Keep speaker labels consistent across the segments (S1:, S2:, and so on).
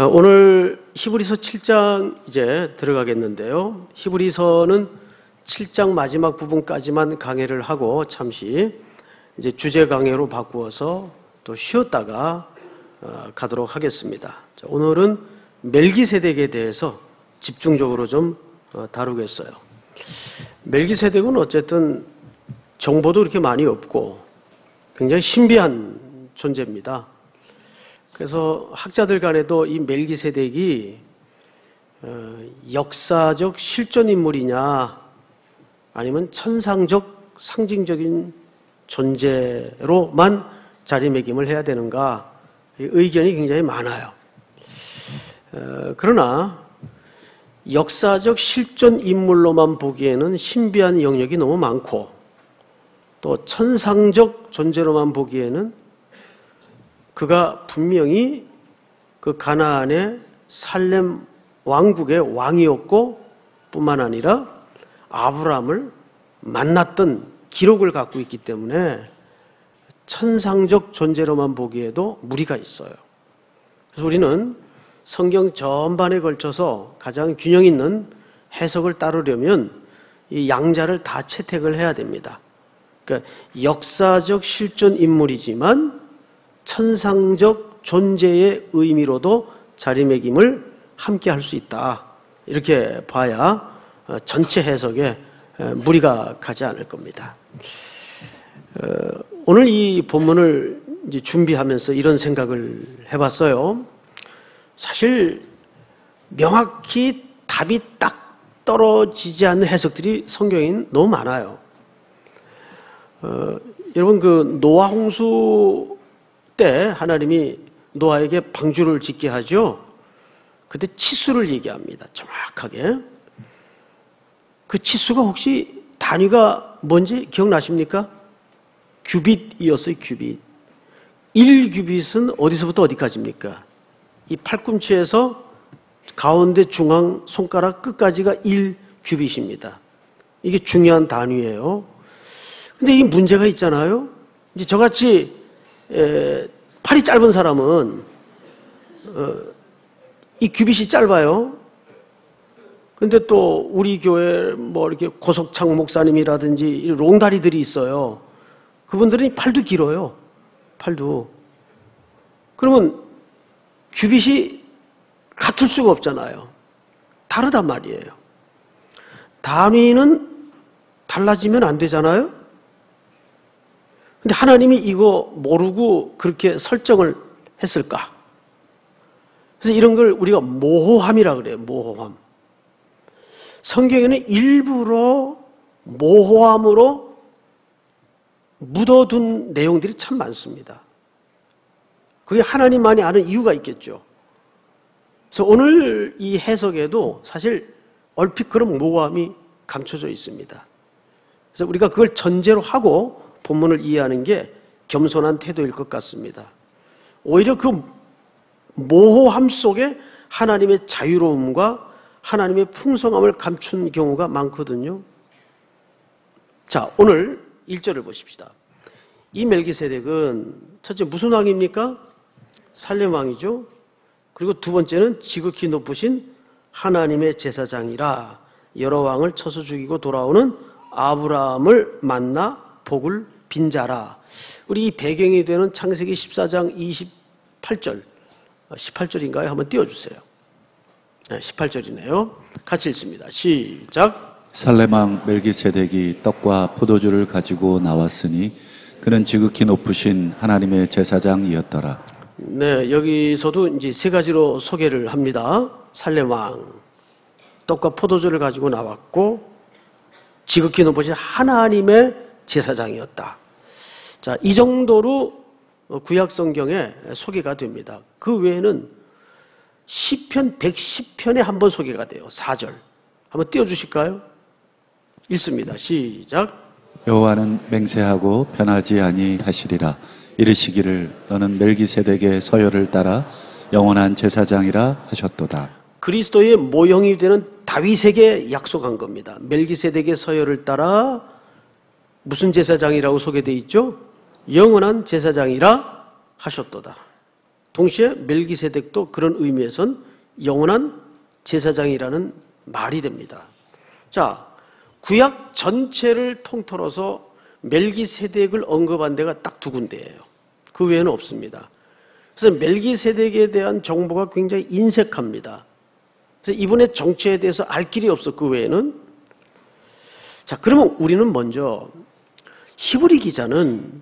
S1: 아, 오늘 히브리서 7장 이제 들어가겠는데요. 히브리서는 7장 마지막 부분까지만 강해를 하고 잠시 이제 주제 강해로 바꾸어서 또 쉬었다가 어, 가도록 하겠습니다. 자, 오늘은 멜기세덱에 대해서 집중적으로 좀 어, 다루겠어요. 멜기세덱은 어쨌든 정보도 그렇게 많이 없고 굉장히 신비한 존재입니다. 그래서 학자들 간에도 이 멜기세덱이 어, 역사적 실존 인물이냐 아니면 천상적 상징적인 존재로만 자리매김을 해야 되는가 의견이 굉장히 많아요. 어, 그러나 역사적 실존 인물로만 보기에는 신비한 영역이 너무 많고 또 천상적 존재로만 보기에는 그가 분명히 그 가나안의 살렘 왕국의 왕이었고 뿐만 아니라 아브라함을 만났던 기록을 갖고 있기 때문에 천상적 존재로만 보기에도 무리가 있어요. 그래서 우리는 성경 전반에 걸쳐서 가장 균형 있는 해석을 따르려면 이 양자를 다 채택을 해야 됩니다. 그러니까 역사적 실존 인물이지만 천상적 존재의 의미로도 자리매김을 함께 할 수 있다. 이렇게 봐야 어, 전체 해석에 무리가 가지 않을 겁니다. 어, 오늘 이 본문을 준비하면서 이런 생각을 해봤어요. 사실 명확히 답이 딱 떨어지지 않는 해석들이 성경에 너무 많아요. 어, 여러분 그 노아 홍수 때 하나님이 노아에게 방주를 짓게 하죠. 그때 치수를 얘기합니다. 정확하게. 그 치수가 혹시 단위가 뭔지 기억나십니까? 규빗이었어요, 규빗. 1규빗은 어디서부터 어디까지입니까? 이 팔꿈치에서 가운데 중앙 손가락 끝까지가 1규빗입니다. 이게 중요한 단위예요. 근데 이 문제가 있잖아요. 이제 저같이 에, 팔이 짧은 사람은 어, 이 규빗이 짧아요. 근데 또 우리 교회 뭐 이렇게 고석창 목사님이라든지 롱다리들이 있어요. 그분들은 팔도 길어요. 팔도. 그러면 규빗이 같을 수가 없잖아요. 다르단 말이에요. 단위는 달라지면 안 되잖아요. 근데 하나님이 이거 모르고 그렇게 설정을 했을까? 그래서 이런 걸 우리가 모호함이라 그래요. 모호함. 성경에는 일부러 모호함으로 묻어둔 내용들이 참 많습니다. 그게 하나님만이 아는 이유가 있겠죠. 그래서 오늘 이 해석에도 사실 얼핏 그런 모호함이 감춰져 있습니다. 그래서 우리가 그걸 전제로 하고 본문을 이해하는 게 겸손한 태도일 것 같습니다. 오히려 그 모호함 속에 하나님의 자유로움과 하나님의 풍성함을 감춘 경우가 많거든요. 자, 오늘 1절을 보십시다. 이 멜기세덱은 첫째 무슨 왕입니까? 살렘 왕이죠. 그리고 두 번째는 지극히 높으신 하나님의 제사장이라 여러 왕을 쳐서 죽이고 돌아오는 아브라함을 만나 복을 빈자라. 우리 이 배경이 되는 창세기 14장 28절, 18절인가요? 한번 띄워주세요. 네, 18절이네요. 같이 읽습니다. 시작.
S2: 살레망 멜기세덱이 떡과 포도주를 가지고 나왔으니 그는 지극히 높으신 하나님의 제사장이었더라.
S1: 네, 여기서도 이제 세 가지로 소개를 합니다. 살레망 떡과 포도주를 가지고 나왔고 지극히 높으신 하나님의 제사장이었다. 자, 이 정도로 구약 성경에 소개가 됩니다. 그 외에는 시편 110편에 한 번 소개가 돼요. 4절. 한번 띄워 주실까요? 읽습니다. 시작.
S2: 여호와는 맹세하고 변하지 아니하시리라 이르시기를 너는 멜기세덱의 서열을 따라 영원한 제사장이라 하셨도다.
S1: 그리스도의 모형이 되는 다윗에게 약속한 겁니다. 멜기세덱의 서열을 따라 무슨 제사장이라고 소개되어 있죠? 영원한 제사장이라 하셨도다. 동시에 멜기세덱도 그런 의미에선 영원한 제사장이라는 말이 됩니다. 자, 구약 전체를 통틀어서 멜기세덱을 언급한 데가 딱 두 군데예요. 그 외에는 없습니다. 그래서 멜기세덱에 대한 정보가 굉장히 인색합니다. 그래서 이분의 정체에 대해서 알 길이 없어 그 외에는 자 그러면 우리는 먼저 히브리 기자는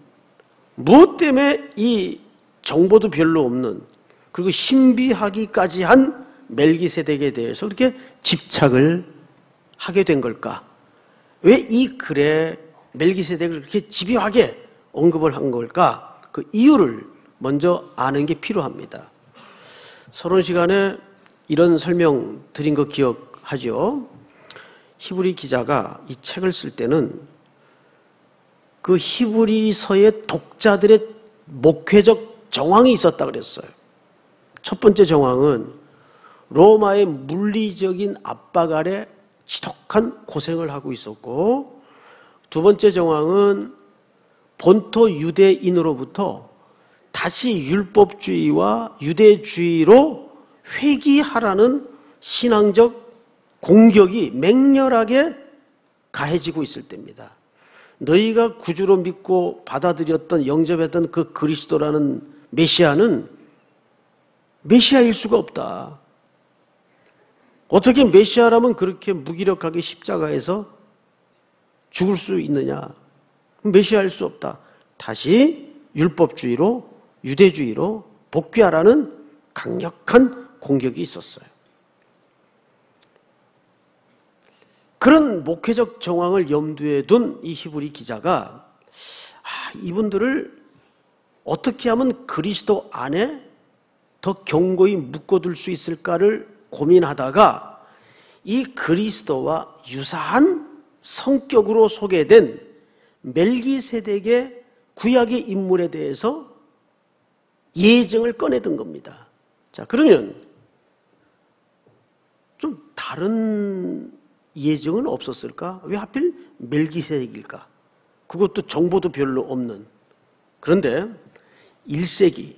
S1: 무엇 때문에 이 정보도 별로 없는 그리고 신비하기까지 한 멜기세덱에 대해서 그렇게 집착을 하게 된 걸까? 왜 이 글에 멜기세덱을 그렇게 집요하게 언급을 한 걸까? 그 이유를 먼저 아는 게 필요합니다. 서론 시간에 이런 설명 드린 거 기억하죠? 히브리 기자가 이 책을 쓸 때는 그 히브리서의 독자들의 목회적 정황이 있었다 그랬어요. 첫 번째 정황은 로마의 물리적인 압박 아래 지독한 고생을 하고 있었고 두 번째 정황은 본토 유대인으로부터 다시 율법주의와 유대주의로 회귀하라는 신앙적 공격이 맹렬하게 가해지고 있을 때입니다. 너희가 구주로 믿고 받아들였던 영접했던 그 그리스도라는 메시아는 메시아일 수가 없다. 어떻게 메시아라면 그렇게 무기력하게 십자가에서 죽을 수 있느냐? 메시아일 수 없다. 다시 율법주의로 유대주의로 복귀하라는 강력한 공격이 있었어요. 그런 목회적 정황을 염두에 둔 이 히브리 기자가 아, 이분들을 어떻게 하면 그리스도 안에 더 견고히 묶어둘 수 있을까를 고민하다가 이 그리스도와 유사한 성격으로 소개된 멜기세덱의 구약의 인물에 대해서 예정을 꺼내든 겁니다. 자, 그러면 좀 다른 예정은 없었을까? 왜 하필 멜기세덱일까? 그것도 정보도 별로 없는. 그런데 1세기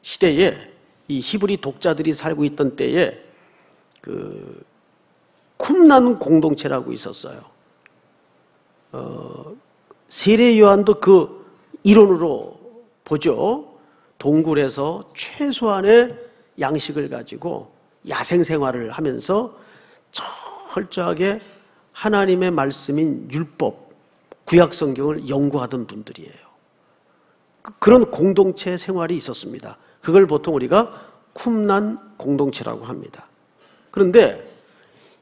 S1: 시대에 이 히브리 독자들이 살고 있던 때에 그 쿰난 공동체라고 있었어요. 어, 세례 요한도 그 이론으로 보죠. 동굴에서 최소한의 양식을 가지고 야생 생활을 하면서 철저하게 하나님의 말씀인 율법, 구약 성경을 연구하던 분들이에요. 그, 그런 공동체 생활이 있었습니다. 그걸 보통 우리가 쿰난 공동체라고 합니다. 그런데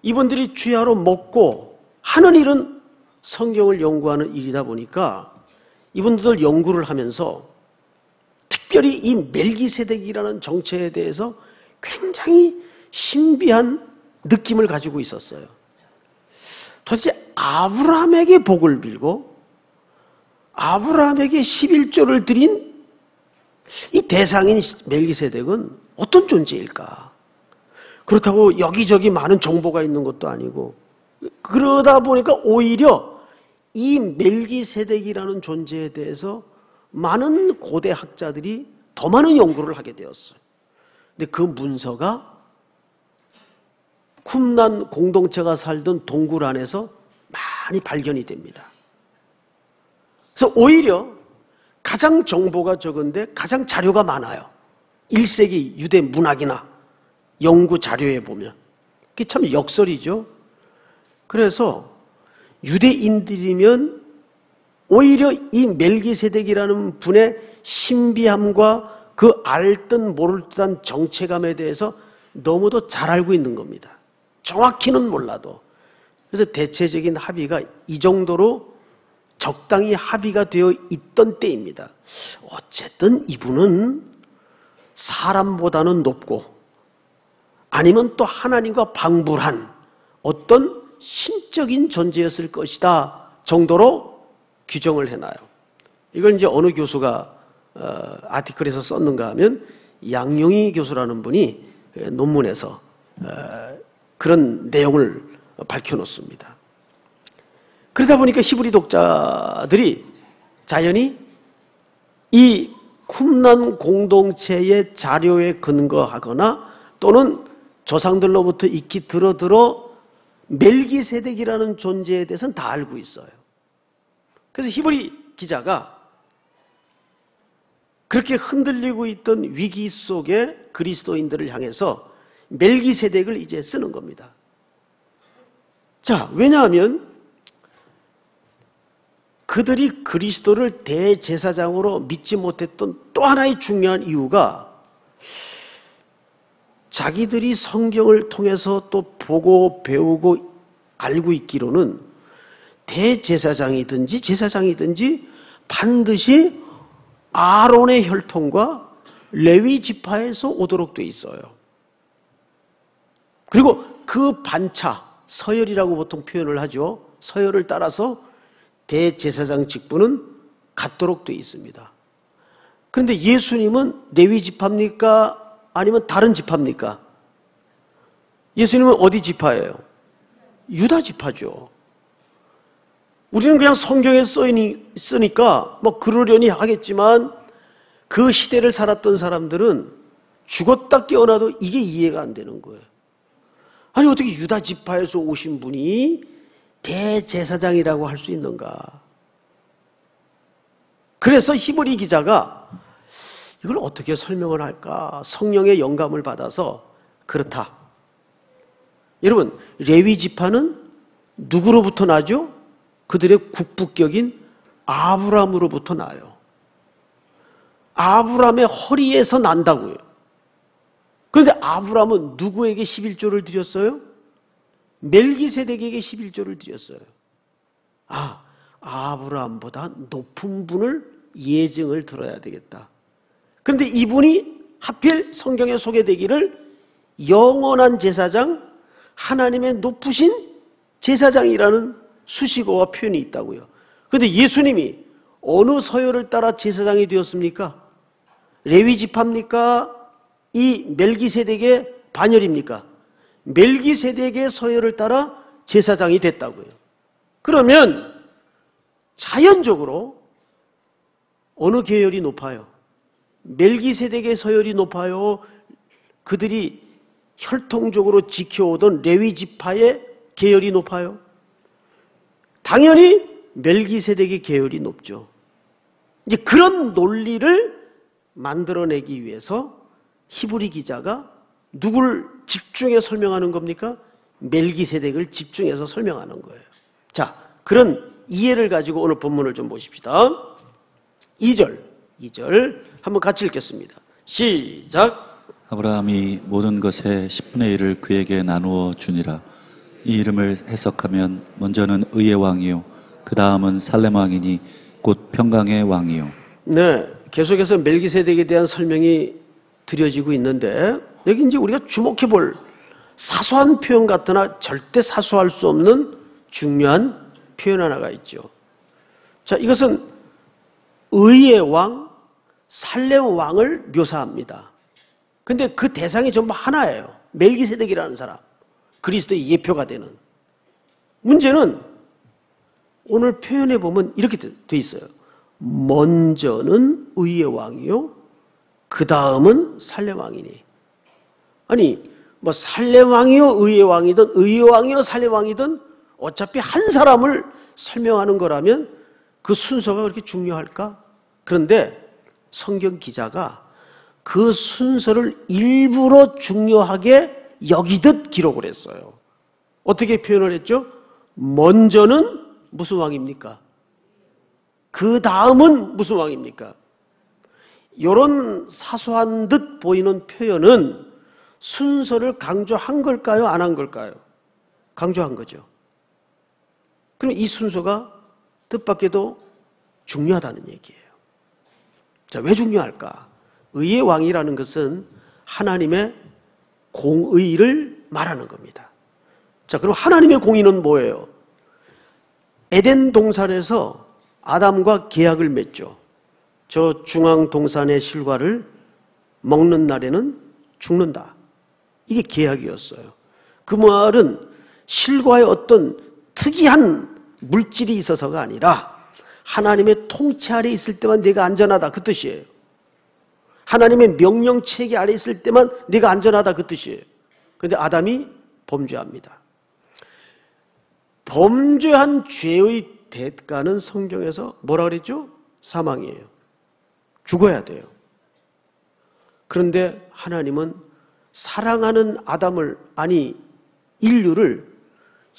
S1: 이분들이 주야로 먹고 하는 일은 성경을 연구하는 일이다 보니까 이분들 연구를 하면서 특별히 이 멜기세덱이라는 정체에 대해서 굉장히 신비한 느낌을 가지고 있었어요. 도대체 아브라함에게 복을 빌고 아브라함에게 11조를 드린 이 대상인 멜기세덱은 어떤 존재일까? 그렇다고 여기저기 많은 정보가 있는 것도 아니고 그러다 보니까 오히려 이 멜기세덱이라는 존재에 대해서 많은 고대 학자들이 더 많은 연구를 하게 되었어요. 근데 그 문서가 쿰난 공동체가 살던 동굴 안에서 많이 발견이 됩니다. 그래서 오히려 가장 정보가 적은데 가장 자료가 많아요. 1세기 유대 문학이나 연구 자료에 보면. 그게 참 역설이죠. 그래서 유대인들이면 오히려 이 멜기세덱이라는 분의 신비함과 그 알듯 모를 듯한 정체감에 대해서 너무도 잘 알고 있는 겁니다. 정확히는 몰라도. 그래서 대체적인 합의가 이 정도로 적당히 합의가 되어 있던 때입니다. 어쨌든 이분은 사람보다는 높고 아니면 또 하나님과 방불한 어떤 신적인 존재였을 것이다 정도로 규정을 해놔요. 이걸 이제 어느 교수가 어, 아티클에서 썼는가 하면 양용희 교수라는 분이 논문에서 어, 그런 내용을 밝혀놓습니다. 그러다 보니까 히브리 독자들이 자연히 이 쿰난 공동체의 자료에 근거하거나 또는 조상들로부터 익히 들어 들어 멜기세덱이라는 존재에 대해서는 다 알고 있어요. 그래서 히브리 기자가 그렇게 흔들리고 있던 위기 속에 그리스도인들을 향해서 멜기세덱을 이제 쓰는 겁니다. 자, 왜냐하면 그들이 그리스도를 대제사장으로 믿지 못했던 또 하나의 중요한 이유가 자기들이 성경을 통해서 또 보고 배우고 알고 있기로는 대제사장이든지 제사장이든지 반드시 아론의 혈통과 레위 지파에서 오도록 돼 있어요. 그리고 그 반차 서열이라고 보통 표현을 하죠. 서열을 따라서 대제사장 직분은 갖도록 되어 있습니다. 그런데 예수님은 레위 지파입니까? 아니면 다른 지파입니까? 예수님은 어디 지파예요? 유다 지파죠. 우리는 그냥 성경에 써니, 쓰니까 뭐 그러려니 하겠지만 그 시대를 살았던 사람들은 죽었다 깨어나도 이게 이해가 안 되는 거예요. 아니 어떻게 유다 지파에서 오신 분이 대제사장이라고 할 수 있는가? 그래서 히브리 기자가 이걸 어떻게 설명을 할까? 성령의 영감을 받아서 그렇다. 여러분, 레위 지파는 누구로부터 나죠? 그들의 국부격인 아브람으로부터 나요. 아브람의 허리에서 난다고요. 그런데 아브람은 누구에게 11조를 드렸어요? 멜기세덱에게 11조를 드렸어요. 아, 아브라함보다 높은 분을 예증을 들어야 되겠다. 그런데 이분이 하필 성경에 소개되기를 영원한 제사장, 하나님의 높으신 제사장이라는 수식어와 표현이 있다고요. 그런데 예수님이 어느 서열을 따라 제사장이 되었습니까? 레위 지파입니까? 이 멜기세덱의 반열입니까? 멜기세덱의 서열을 따라 제사장이 됐다고요. 그러면 자연적으로 어느 계열이 높아요? 멜기세덱의 서열이 높아요? 그들이 혈통적으로 지켜오던 레위 지파의 계열이 높아요? 당연히 멜기세덱의 계열이 높죠. 이제 그런 논리를 만들어내기 위해서 히브리 기자가 누구를 집중해 설명하는 겁니까? 멜기세덱을 집중해서 설명하는 거예요. 자, 그런 이해를 가지고 오늘 본문을 좀 보십시다. 2절, 2절 한번 같이 읽겠습니다. 시작.
S2: 아브라함이 모든 것의 10분의 1을 그에게 나누어 주니라. 이 이름을 해석하면 먼저는 의의 왕이요, 그 다음은 살렘 왕이니 곧 평강의 왕이요.
S1: 네, 계속해서 멜기세덱에 대한 설명이 드려지고 있는데 여기 이제 우리가 주목해 볼 사소한 표현 같으나 절대 사소할 수 없는 중요한 표현 하나가 있죠. 자, 이것은 의의 왕, 살렘 왕을 묘사합니다. 근데 그 대상이 전부 하나예요. 멜기세덱이라는 사람. 그리스도의 예표가 되는. 문제는 오늘 표현해 보면 이렇게 돼 있어요. 먼저는 의의 왕이요. 그 다음은 살렘 왕이니. 아니, 뭐 살렘 왕이요, 의의 왕이든 의의 왕이요, 살렘 왕이든 어차피 한 사람을 설명하는 거라면 그 순서가 그렇게 중요할까? 그런데 성경 기자가 그 순서를 일부러 중요하게 여기듯 기록을 했어요. 어떻게 표현을 했죠? 먼저는 무슨 왕입니까? 그 다음은 무슨 왕입니까? 이런 사소한 듯 보이는 표현은 순서를 강조한 걸까요? 안 한 걸까요? 강조한 거죠. 그럼 이 순서가 뜻밖에도 중요하다는 얘기예요. 자, 왜 중요할까? 의의 왕이라는 것은 하나님의 공의를 말하는 겁니다. 자, 그럼 하나님의 공의는 뭐예요? 에덴 동산에서 아담과 계약을 맺죠. 저 중앙 동산의 실과를 먹는 날에는 죽는다. 이게 계약이었어요. 그 말은 실과의 어떤 특이한 물질이 있어서가 아니라 하나님의 통치 아래 있을 때만 내가 안전하다 그 뜻이에요. 하나님의 명령 체계 아래 있을 때만 네가 안전하다 그 뜻이에요. 그런데 아담이 범죄합니다. 범죄한 죄의 대가는 성경에서 뭐라 그랬죠? 사망이에요. 죽어야 돼요. 그런데 하나님은 사랑하는 아담을 아니 인류를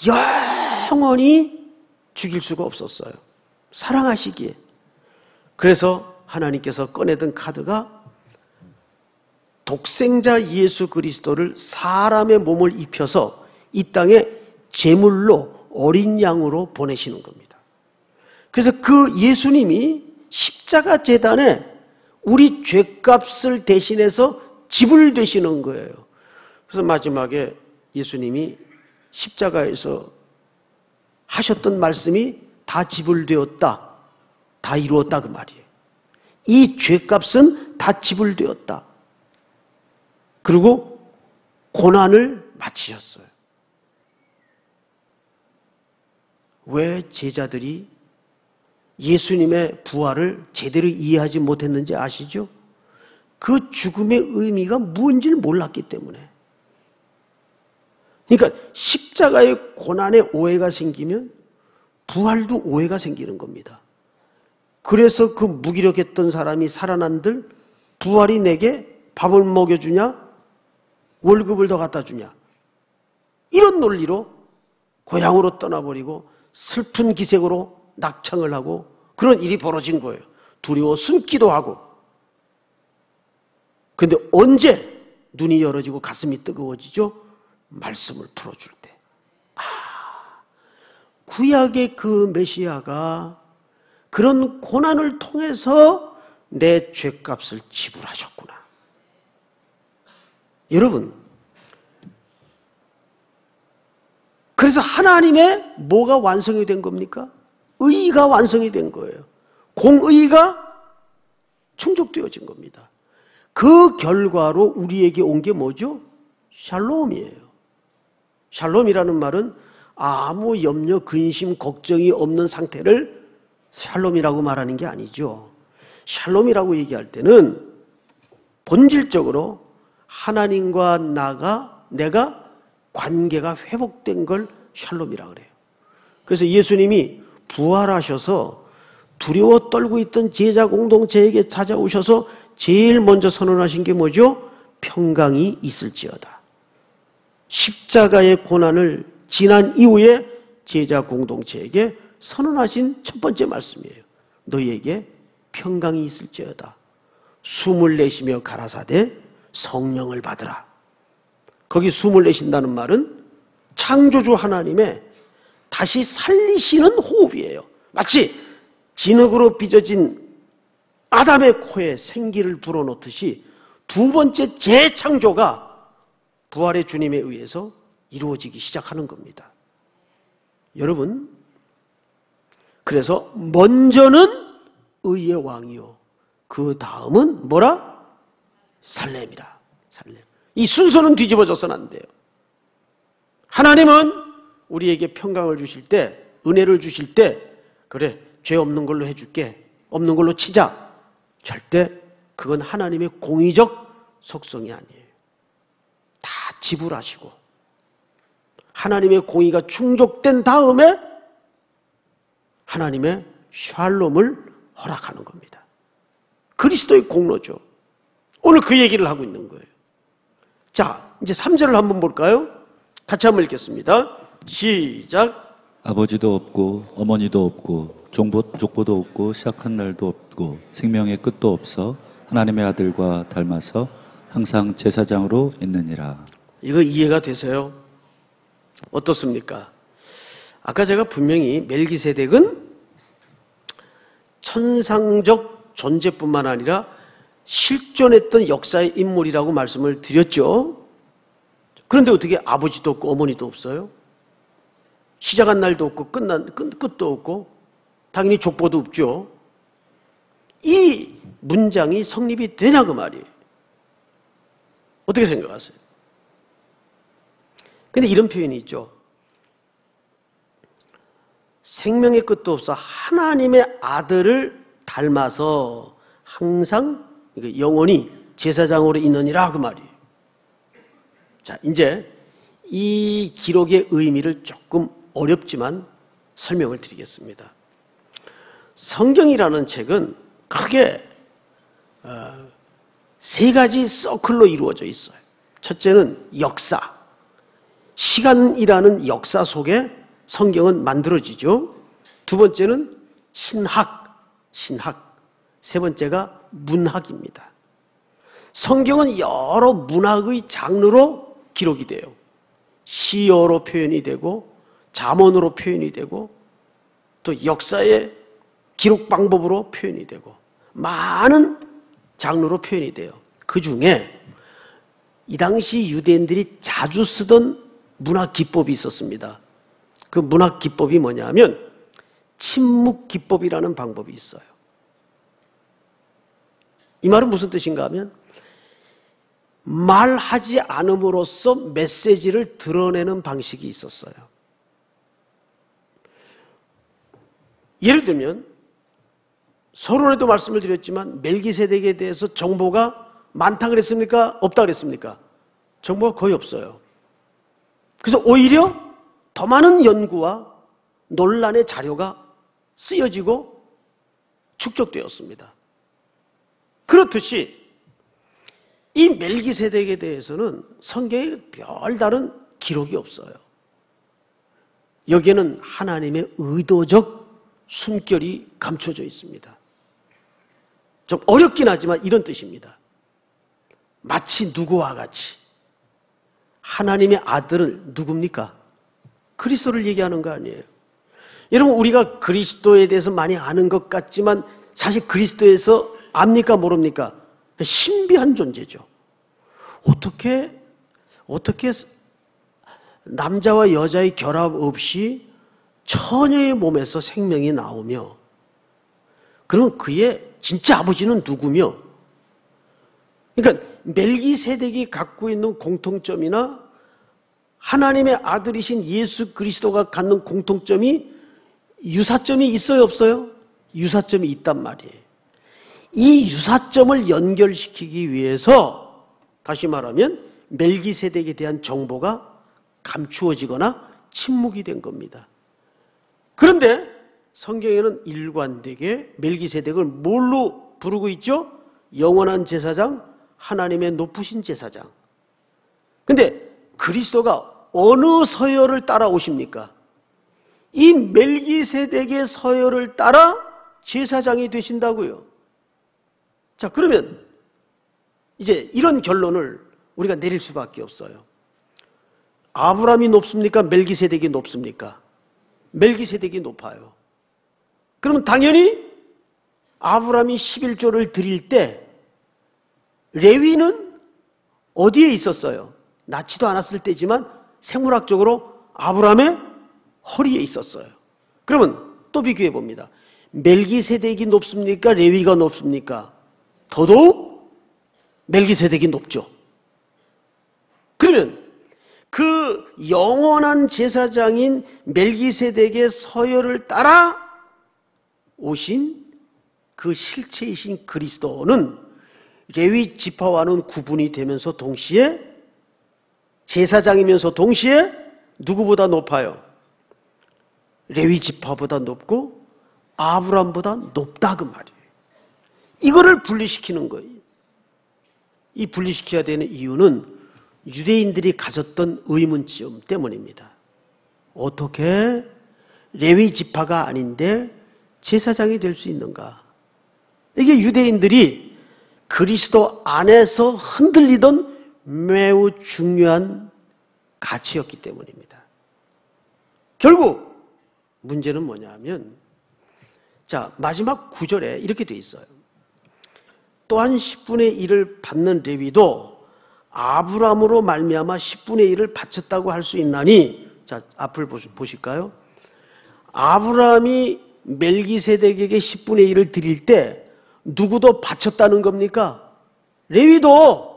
S1: 영원히 죽일 수가 없었어요. 사랑하시기에. 그래서 하나님께서 꺼내던 카드가 독생자 예수 그리스도를 사람의 몸을 입혀서 이 땅에 제물로 어린 양으로 보내시는 겁니다. 그래서 그 예수님이 십자가 재단에 우리 죄값을 대신해서 지불 되시는 거예요. 그래서 마지막에 예수님이 십자가에서 하셨던 말씀이 다 지불되었다. 다 이루었다 그 말이에요. 이 죄값은 다 지불되었다. 그리고 고난을 마치셨어요. 왜 제자들이 예수님의 부활을 제대로 이해하지 못했는지 아시죠? 그 죽음의 의미가 뭔지를 몰랐기 때문에. 그러니까 십자가의 고난에 오해가 생기면 부활도 오해가 생기는 겁니다. 그래서 그 무기력했던 사람이 살아난들 부활이 내게 밥을 먹여주냐? 월급을 더 갖다 주냐? 이런 논리로 고향으로 떠나버리고 슬픈 기색으로 낙창을 하고 그런 일이 벌어진 거예요. 두려워 숨기도 하고. 근데 언제 눈이 열어지고 가슴이 뜨거워지죠? 말씀을 풀어줄 때. 아, 구약의 그 메시아가 그런 고난을 통해서 내 죄값을 지불하셨구나. 여러분, 그래서 하나님의 뭐가 완성이 된 겁니까? 의가 완성이 된 거예요. 공의가 충족되어진 겁니다. 그 결과로 우리에게 온 게 뭐죠? 샬롬이에요. 샬롬이라는 말은 아무 염려, 근심, 걱정이 없는 상태를 샬롬이라고 말하는 게 아니죠. 샬롬이라고 얘기할 때는 본질적으로 하나님과 나가 내가 관계가 회복된 걸 샬롬이라 그래요. 그래서 예수님이 부활하셔서 두려워 떨고 있던 제자 공동체에게 찾아오셔서 제일 먼저 선언하신 게 뭐죠? 평강이 있을지어다. 십자가의 고난을 지난 이후에 제자 공동체에게 선언하신 첫 번째 말씀이에요. 너희에게 평강이 있을지어다. 숨을 내쉬며 가라사대 성령을 받으라. 거기 숨을 내쉰다는 말은 창조주 하나님의 다시 살리시는 호흡이에요. 마치 진흙으로 빚어진 아담의 코에 생기를 불어넣듯이 두 번째 재창조가 부활의 주님에 의해서 이루어지기 시작하는 겁니다. 여러분, 그래서 먼저는 의의 왕이요. 그 다음은 뭐라? 살렘이라. 살렘. 이 순서는 뒤집어져서는 안 돼요. 하나님은 우리에게 평강을 주실 때, 은혜를 주실 때, 그래, 죄 없는 걸로 해줄게. 없는 걸로 치자. 절대 그건 하나님의 공의적 속성이 아니에요. 다 지불하시고, 하나님의 공의가 충족된 다음에 하나님의 샬롬을 허락하는 겁니다. 그리스도의 공로죠. 오늘 그 얘기를 하고 있는 거예요. 자, 이제 3절을 한번 볼까요? 같이 한번 읽겠습니다. 시작.
S2: 아버지도 없고 어머니도 없고 종보, 족보도 없고 시작한 날도 없고 생명의 끝도 없어 하나님의 아들과 닮아서 항상 제사장으로 있느니라.
S1: 이거 이해가 되세요? 어떻습니까? 아까 제가 분명히 멜기세덱은 천상적 존재뿐만 아니라 실존했던 역사의 인물이라고 말씀을 드렸죠. 그런데 어떻게 아버지도 없고 어머니도 없어요? 시작한 날도 없고 끝난 끝, 끝도 없고 당연히 족보도 없죠. 이 문장이 성립이 되냐 그 말이에요. 어떻게 생각하세요? 근데 이런 표현이 있죠. 생명의 끝도 없어 하나님의 아들을 닮아서 항상 영원히 제사장으로 있느니라 그 말이에요. 자, 이제 이 기록의 의미를 조금 어렵지만 설명을 드리겠습니다. 성경이라는 책은 크게 어, 세 가지 서클로 이루어져 있어요. 첫째는 역사. 시간이라는 역사 속에 성경은 만들어지죠. 두 번째는 신학, 신학. 세 번째가 문학입니다. 성경은 여러 문학의 장르로 기록이 돼요. 시어로 표현이 되고, 자문으로 표현이 되고, 또 역사의 기록 방법으로 표현이 되고, 많은 장르로 표현이 돼요. 그 중에 이 당시 유대인들이 자주 쓰던 문학 기법이 있었습니다. 그 문학 기법이 뭐냐면 침묵 기법이라는 방법이 있어요. 이 말은 무슨 뜻인가 하면 말하지 않음으로써 메시지를 드러내는 방식이 있었어요. 예를 들면 서론에도 말씀을 드렸지만 멜기세덱에 대해서 정보가 많다 그랬습니까? 없다 그랬습니까? 정보가 거의 없어요. 그래서 오히려 더 많은 연구와 논란의 자료가 쓰여지고 축적되었습니다. 그렇듯이 이 멜기세덱에 대해서는 성경에 별다른 기록이 없어요. 여기에는 하나님의 의도적 숨결이 감춰져 있습니다. 좀 어렵긴 하지만 이런 뜻입니다. 마치 누구와 같이 하나님의 아들을 누굽니까? 그리스도를 얘기하는 거 아니에요. 여러분 우리가 그리스도에 대해서 많이 아는 것 같지만 사실 그리스도에서 압니까 모릅니까? 신비한 존재죠. 어떻게 어떻게 남자와 여자의 결합 없이 처녀의 몸에서 생명이 나오며 그러면 그의 진짜 아버지는 누구며 그러니까 멜기세덱이 갖고 있는 공통점이나 하나님의 아들이신 예수 그리스도가 갖는 공통점이 유사점이 있어요 없어요? 유사점이 있단 말이에요. 이 유사점을 연결시키기 위해서 다시 말하면 멜기세덱에 대한 정보가 감추어지거나 침묵이 된 겁니다. 그런데 성경에는 일관되게 멜기세덱을 뭘로 부르고 있죠? 영원한 제사장, 하나님의 높으신 제사장. 근데 그리스도가 어느 서열을 따라 오십니까? 이 멜기세덱의 서열을 따라 제사장이 되신다고요. 자, 그러면 이제 이런 결론을 우리가 내릴 수밖에 없어요. 아브라함이 높습니까? 멜기세덱이 높습니까? 멜기세덱이 높아요. 그러면 당연히 아브라함이 11조를 드릴 때 레위는 어디에 있었어요? 낳지도 않았을 때지만 생물학적으로 아브라함의 허리에 있었어요. 그러면 또 비교해 봅니다. 멜기세덱이 높습니까? 레위가 높습니까? 더더욱 멜기세덱이 높죠. 그러면 그 영원한 제사장인 멜기세덱의 서열을 따라 오신 그 실체이신 그리스도는 레위 지파와는 구분이 되면서 동시에 제사장이면서 동시에 누구보다 높아요? 레위 지파보다 높고 아브람보다 높다 그 말이에요. 이거를 분리시키는 거예요. 이 분리시켜야 되는 이유는 유대인들이 가졌던 의문점 때문입니다. 어떻게 레위 지파가 아닌데 제사장이 될 수 있는가? 이게 유대인들이 그리스도 안에서 흔들리던 매우 중요한 가치였기 때문입니다. 결국 문제는 뭐냐면 자 마지막 구절에 이렇게 돼 있어요. 또한 10분의 1을 받는 레위도 아브람으로 말미암아 10분의 1을 바쳤다고 할 수 있나니 자 앞을 보실까요? 아브람이 멜기세덱에게 10분의 1을 드릴 때 누구도 바쳤다는 겁니까? 레위도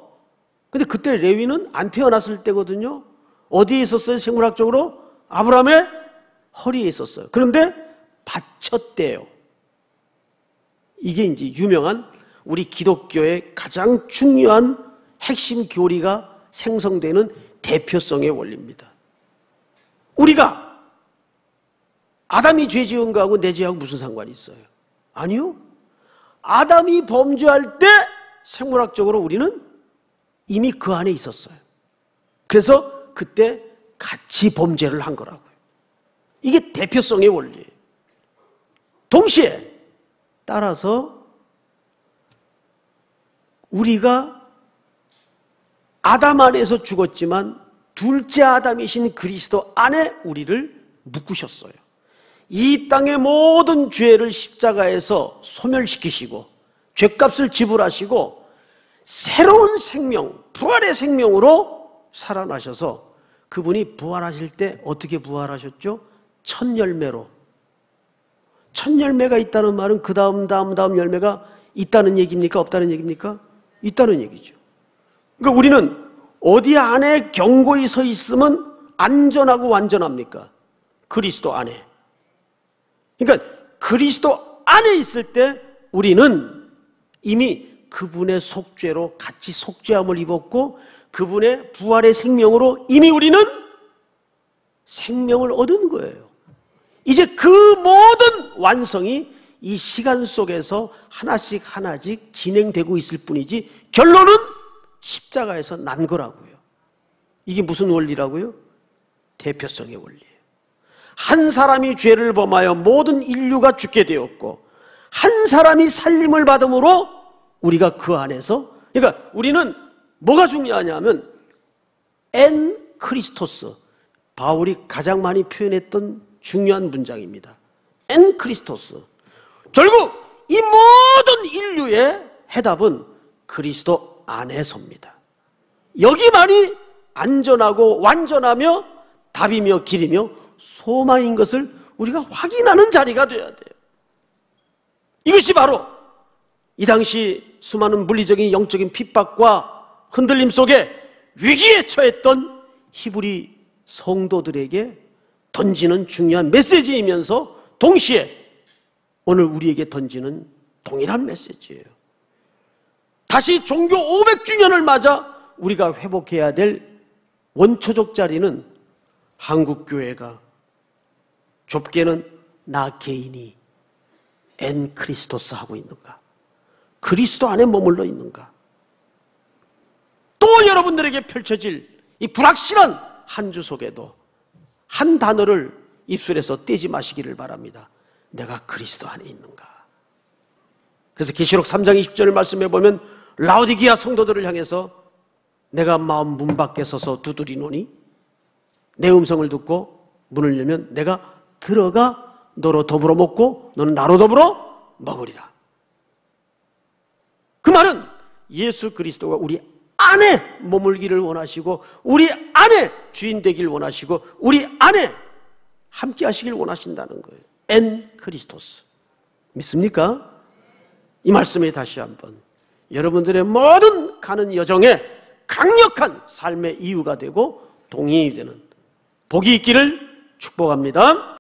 S1: 근데 그때 레위는 안 태어났을 때거든요. 어디에 있었어요? 생물학적으로? 아브라함의 허리에 있었어요. 그런데 바쳤대요. 이게 이제 유명한 우리 기독교의 가장 중요한 핵심 교리가 생성되는 대표성의 원리입니다. 우리가 아담이 죄 지은 거하고 내 죄하고 무슨 상관이 있어요? 아니요. 아담이 범죄할 때 생물학적으로 우리는 이미 그 안에 있었어요. 그래서 그때 같이 범죄를 한 거라고요. 이게 대표성의 원리예요. 동시에 따라서 우리가 아담 안에서 죽었지만 둘째 아담이신 그리스도 안에 우리를 묶으셨어요. 이 땅의 모든 죄를 십자가에서 소멸시키시고 죄값을 지불하시고 새로운 생명, 부활의 생명으로 살아나셔서 그분이 부활하실 때 어떻게 부활하셨죠? 첫 열매로. 첫 열매가 있다는 말은 그 다음, 다음, 다음 열매가 있다는 얘기입니까? 없다는 얘기입니까? 있다는 얘기죠. 그러니까 우리는 어디 안에 경고히 서 있으면 안전하고 완전합니까? 그리스도 안에. 그러니까 그리스도 안에 있을 때 우리는 이미 그분의 속죄로 같이 속죄함을 입었고 그분의 부활의 생명으로 이미 우리는 생명을 얻은 거예요. 이제 그 모든 완성이 이 시간 속에서 하나씩 하나씩 진행되고 있을 뿐이지 결론은 십자가에서 난 거라고요. 이게 무슨 원리라고요? 대표성의 원리예요. 한 사람이 죄를 범하여 모든 인류가 죽게 되었고 한 사람이 살림을 받음으로 우리가 그 안에서 그러니까 우리는 뭐가 중요하냐면 ἐν Χριστός 바울이 가장 많이 표현했던 중요한 문장입니다. ἐν Χριστός 결국 이 모든 인류의 해답은 그리스도 안에서입니다. 여기만이 안전하고 완전하며 답이며 길이며 소망인 것을 우리가 확인하는 자리가 되어야 돼요. 이것이 바로 이 당시 수많은 물리적인 영적인 핍박과 흔들림 속에 위기에 처했던 히브리 성도들에게 던지는 중요한 메시지이면서 동시에 오늘 우리에게 던지는 동일한 메시지예요. 다시 종교 500주년을 맞아 우리가 회복해야 될 원초적 자리는 한국교회가 좁게는 나 개인이 엔 크리스토스 하고 있는가? 그리스도 안에 머물러 있는가? 또 여러분들에게 펼쳐질 이 불확실한 한 주 속에도 한 단어를 입술에서 떼지 마시기를 바랍니다. 내가 그리스도 안에 있는가? 그래서 계시록 3장 20절을 말씀해 보면 라우디기아 성도들을 향해서 내가 마음 문 밖에 서서 두드리노니 내 음성을 듣고 문을 열면 내가 들어가 너로 더불어 먹고 너는 나로 더불어 먹으리라. 그 말은 예수 그리스도가 우리 안에 머물기를 원하시고 우리 안에 주인 되길 원하시고 우리 안에 함께 하시길 원하신다는 거예요. 엔 크리스토스. 믿습니까? 이 말씀에 다시 한번 여러분들의 모든 가는 여정에 강력한 삶의 이유가 되고 동의이 되는 복이 있기를 축복합니다.